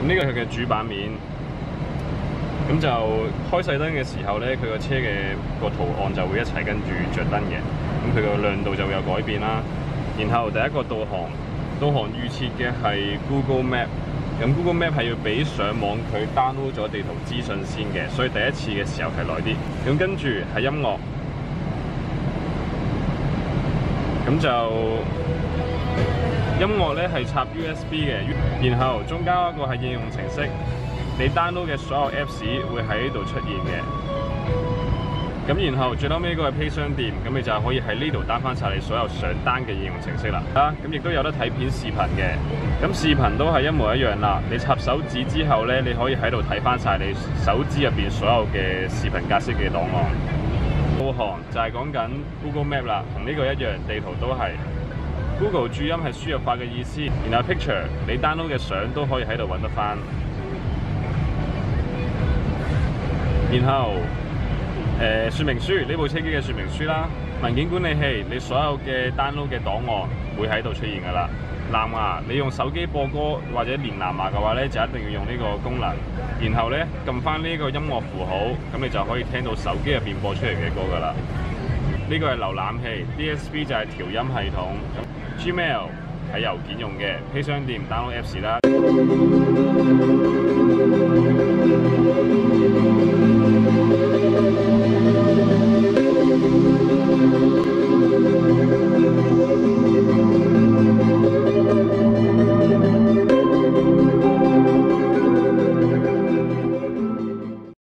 咁呢個係佢嘅主版面，咁就開細燈嘅時候咧，佢個車嘅個圖案就會一齊跟住着燈嘅，咁佢個亮度就會有改變啦。然後第一個導航，導航預設嘅係 Google Map，咁 Google Map 係要俾上網佢 download 咗地圖資訊先嘅，所以第一次嘅時候係耐啲。咁跟住係音樂，咁就。音樂咧係插 USB 嘅，然後中間嗰個係應用程式，你 download 嘅所有 Apps 會喺呢度出現嘅。咁然後最後尾嗰個係 Pay 商店，咁你就可以喺呢度 down 翻晒你所有上單嘅應用程式啦。啊，咁亦都有得睇片視頻嘅，咁視頻都係一模一樣啦。你插手指之後咧，你可以喺度睇翻晒你手指入邊所有嘅視頻格式嘅檔案。导航就係講緊 Google Map 啦，同呢個一樣，地圖都係。Google 注音係輸入法嘅意思，然後 picture 你 download 嘅相都可以喺度揾得翻。然後誒、呃、說明書呢部車機嘅說明書啦，文件管理器你所有嘅 download 嘅檔案會喺度出現㗎啦。蓝牙你用手机播歌或者连蓝牙嘅话咧，就一定要用呢个功能。然后咧揿翻呢个音乐符号，咁你就可以听到手机入边播出嚟嘅歌噶啦。呢个系浏览器，DSP 就系调音系统。Gmail 係郵件用嘅，P 商店 download Apps 啦。